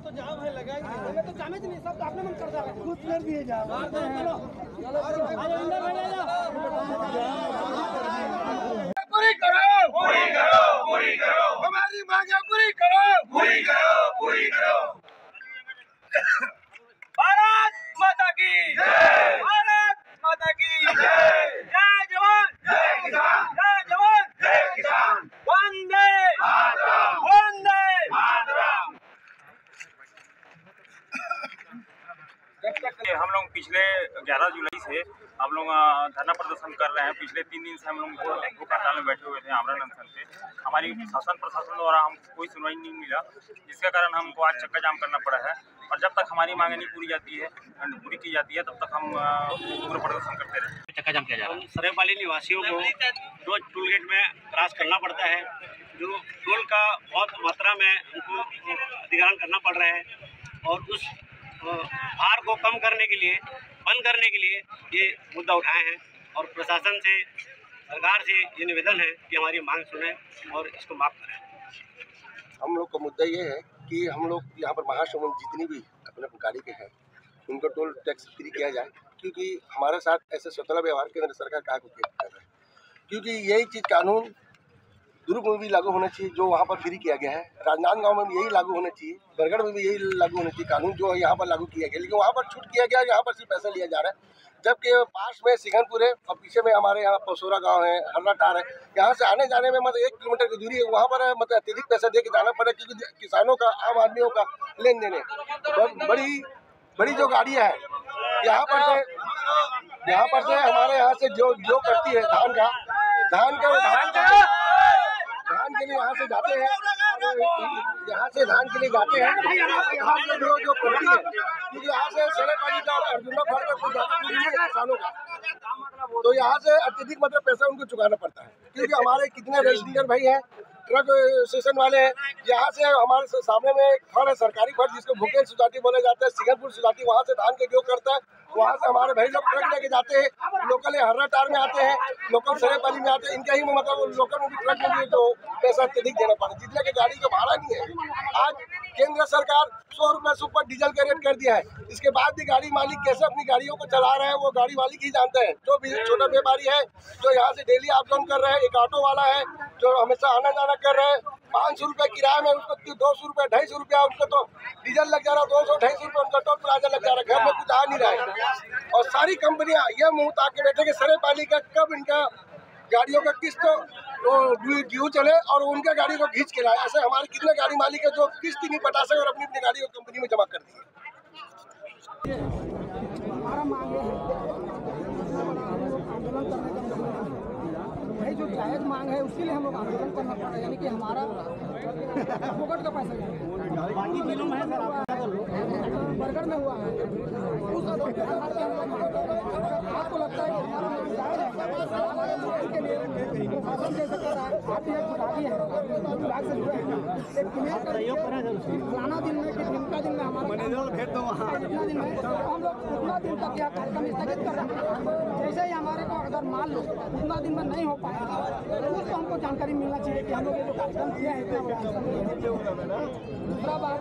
तो जाम है लगा नहीं हमें तो जामे नहीं सब आपने मन कर रहा खुद कर दिए जाम चलो चलो अंदर बैठ जाओ पूरी करो पूरी करो पूरी करो हमारी मांगे पूरी करो पूरी करो पूरी करो। हम लोग पिछले 11 जुलाई से हम लोग धरना प्रदर्शन कर रहे हैं। पिछले तीन दिन से हम लोग भूख हड़ताल में बैठे हुए थे आमरण अनशन पे हमारी शासन प्रशासन द्वारा हमको कोई सुनवाई नहीं मिला जिसके कारण हमको आज चक्का जाम करना पड़ा है। और जब तक हमारी मांगे नहीं पूरी जाती है पूरी की जाती है तब तक हम अ, उग्र प्रदर्शन करते रहेंगे चक्का जाम किया जा रहा है? सरेपाली निवासियों को रोज टोल गेट में क्रॉस करना पड़ता है जो टोल का बहुत मात्रा में उनको अधिग्रहण करना पड़ रहा है और उस अ, भार को कम करने के लिए, बंद करने के लिए ये मुद्दा उठाए हैं और प्रशासन से, सरकार से ये निवेदन है कि हमारी मांग सुने और इसको माफ़ करें। हम लोग का मुद्दा ये है कि हम लोग यहाँ पर महासमुंद जितनी भी अपने गाड़ी के हैं, उनको टोल टैक्स फ्री किया जाए, क्योंकि हमारे साथ ऐसे स्वतंत्र व्यवहार केंद्र सरकार को क्योंकि यही चीज़ कानून दुर्ग में भी लागू होना चाहिए जो वहाँ पर फ्री किया गया है। राजनांदगांव में भी यही लागू होना चाहिए बरगढ़ में भी यही लागू होना चाहिए कानून जो है यहाँ पर लागू किया गया। लेकिन वहाँ पर छूट किया गया यहाँ पर सिर्फ़ पैसा लिया जा रहा है। जबकि पास में सिंघनपुर है और पीछे में हमारे यहाँ पसोरा गाँव है हर्राटार है। यहाँ से आने जाने में मतलब एक किलोमीटर की दूरी है वहाँ पर मतलब अत्यधिक पैसा दे के जाना पड़े क्योंकि किसानों का आम आदमियों का लेन देन है। ब- बड़ी बड़ी जो गाड़ियाँ हैं यहाँ पर से यहाँ पर से हमारे यहाँ से जो जो करती है धान का धान का धान का लिए यहाँ से जाते हैं। यहाँ से धान के लिए जाते हैं। यहाँ से जो जो करती है। क्योंकि यहाँ से सेलेपाली का अर्जुना फल का कुछ जाता है किसानों का। तो यहाँ से अत्यधिक मतलब पैसा उनको चुकाना पड़ता है। क्योंकि हमारे कितने रेजिडेंट भाई हैं ट्रक स्टेशन वाले हैं। यहाँ से हमारे सामने में एक फड़ है, सरकारी फड़, जिसको भूखेल सोसाइटी बोला जाता है। सिंगरपुर सोसाइटी वहाँ से धान के उपयोग करता है। वहाँ से हमारे भाई लोग ट्रक लेके जाते हैं। लोकल हर्रा टार में आते हैं, लोकल सरेपाली में आते हैं। इनका ही मतलब लोकल में भी ट्रक में भी तो पैसा अत्यधिक देना पड़ता है। जितना की गाड़ी का भाड़ा नहीं है। आज केंद्र सरकार सौ रुपए से ऊपर डीजल का रेट कर दिया है। इसके बाद भी गाड़ी मालिक कैसे अपनी गाड़ियों को चला रहे हैं, वो गाड़ी मालिक ही जानते हैं। जो भी छोटा व्यापारी है, जो यहाँ से डेली आप कर रहे हैं, एक ऑटो वाला है, जो हमेशा आना जाना कर रहे हैं, पाँच सौ रुपये किराया में उसको दो सौ रुपये ढाई सौ रुपया उनको तो डीजल लग जा रहा है दो सौ, ढाई सौ रुपये उनका टोल प्लाजा लग जा रहा है घर में कुछ आ नहीं रहा है। और सारी कंपनियाँ ये मुँह ताके बैठे कि सरे पाली का कब इनका गाड़ियों का किस्त वो ड्यू चले और उनके गाड़ी को खींच के लाए। ऐसे हमारे कितने गाड़ी मालिक है जो किस्त ही नहीं पटा सके और अपनी अपनी गाड़ी को कंपनी में जमा कर दिए। है मतलब है। भाई जो जायज़ मांग है उसके लिए हम लोग आंदोलन करना पड़ रहा है। यानी कि हमारा फोकट का पैसा बाकी जिलों में है सर आप- बरगढ़ में हुआ है। हैं। आपको लगता है कि हमारा जायज़ है? प्रशासन जैसे कर है आप भी एक अधिकारी विभाग से जुड़े हैं फलाना दिन में कि ढिमका दिन में हमारा इतना दिन में तो हम लोग उतना दिन तक यह कार्यक्रम स्थगित कर रहे हैं जैसे ही हमारे को अगर मान लो उतना दिन में नहीं हो पाएगा तो उसको हमको जानकारी मिलना चाहिए कि हम लोग ये जो कार्यक्रम किया है दूसरा बात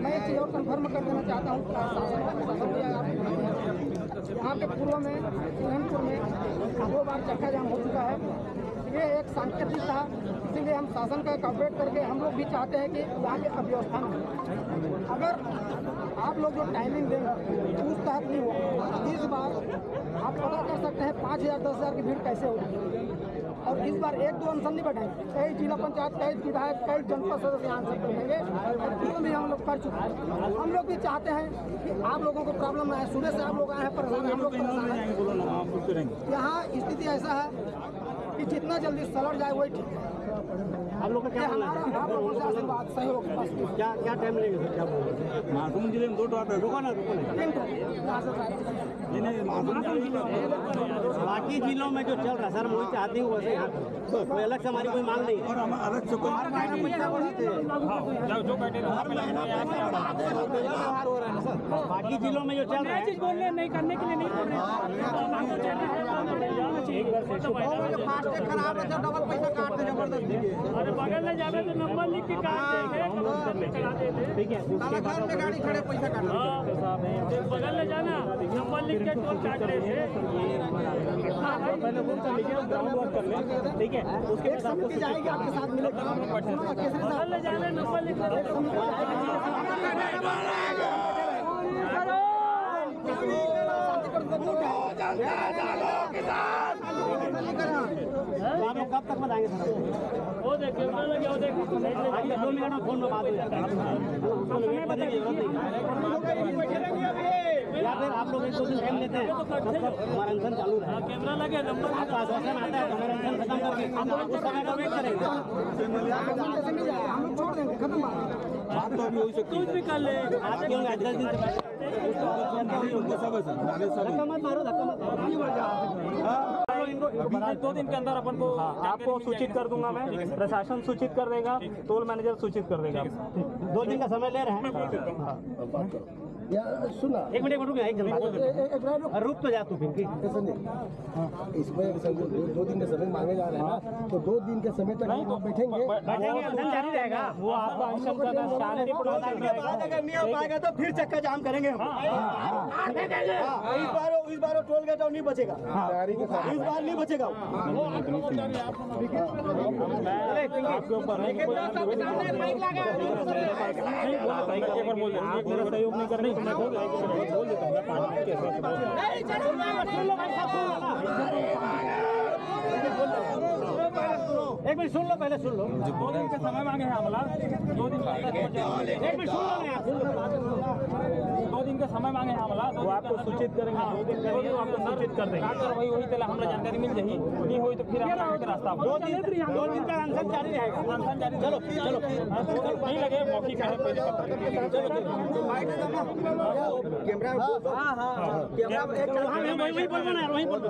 मैं चीज़ और कन्फर्म कर देना चाहता हूँ यहाँ के पूर्व में सिंहनपुर में दो बार चक्का जाम हो चुका है ये एक सांकेतिक था, इसीलिए हम शासन का कॉपरेट करके हम लोग भी चाहते हैं कि यहाँ के अव्यवस्था में अगर आप लोग जो टाइमिंग देंगे उस तहत नहीं होगा इस बार आप पता कर सकते हैं पाँच हज़ार, दस हज़ार की भीड़ कैसे होगी और इस बार एक दो अनशन नहीं बैठाएँगे कई जिला पंचायत, कई विधायक, कई जनपद सदस्य यहाँ से बैठेंगे और पूर्व भी हम लोग कर चुके हैं। हम लोग भी चाहते हैं कि आप लोगों को प्रॉब्लम ना आए। सुबह से आप लोग आए हैं, परेशान हम लोग हैं। यहाँ स्थिति ऐसा है कि जितना जल्दी सलट जाए वही ठीक है। आप लोग का क्या हमारा आशीर्वाद सहयोग क्या क्या टाइम लगेगा सर? क्या बोल रहे हैं? महासमुंद ज़िले में दो ट्रक रुको ना रुको नहीं बाकी जिलों में जो चल रहा है सर वही चाहती हूँ वैसे यहाँ कोई अलग से हमारी कोई मांग नहीं है। व्यवहार हो रहा है ना सर? बाकी जिलों में जो चल रहा है बोलने नहीं करने के लिए नहीं बोल रहे सब्जेक्ट खराब है डबल पैसा काटते ज़बरदस्ती। अरे बगल में जावे तो नंबर लिख के काट चला देते। ठीक है साला घर में गाड़ी खड़े पैसा काटते हाँ, बगल में जाना नंबर लिख के टोल काट थे पहले वो कर लीजिए ग्राउंड वर्क कर ले ठीक है उसके बाद आपको जाएगी आपके साथ मिलेगा। बगल में जाना नंबर लिख आप लोग कब तक बताएँगे सर वो देख कैमरा लगे वो देख आगे दो मिनट में फ़ोन में बात हो है या फिर आप लोग एक दो दिन टाइम लेते हैं हमारा अनशन चालू रहे कैमरा लगे नंबर आपका आश्वासन आता है हमारा अनशन खत्म करके उस समय का वेट करेंगे हम लोग छोड़ देंगे खत्म बात तो अभी हो सकती कुछ भी कर ले आप क्यों दस दिन से दो दिन के अंदर अपन को आपको सूचित कर दूँगा मैं प्रशासन सूचित कर देगा टोल मैनेजर सूचित कर देगा दो दिन का समय ले रहे हैं सुना एक मिनट एक मिनट रुक एक जन रुक तो जा तू फिर इसमें दो, दो दिन का समय मांगे जा रहे हैं तो दो दिन के समय तक हम बैठेंगे जारी रहेगा वो आपका शांतिपूर्ण अगर नहीं हो पाएगा तो फिर चक्का जाम करेंगे हम इस बार इस बार टोल गेट नहीं बचेगा इस बार नहीं बचेगा आपके ऊपर है कि कोई नहीं बोला सहयोग नहीं तो देता हूँ एक मिनट सुन लो पहले सुन लो। दो दिन का समय मांगे हैं हमला दो दिन का एक मिनट सुन लो यार, सुन लो दो दिन का समय मांगे हैं हमला वो आपको सूचित करेंगे दो दिन का नहीं, आपको सूचित कर देंगे। अगर वही वही चला हमला जानकारी मिल जाएगी। नहीं हुई तो फिर हम आगे के रास्ता दो दिन दो दिन का अनशन जारी रहेगा। अनशन जारी चलो चलो। नहीं लगे मौखिक है पहले कैमरा हाँ हाँ कैमरा एक वही वही बोल रहा है। वही बोल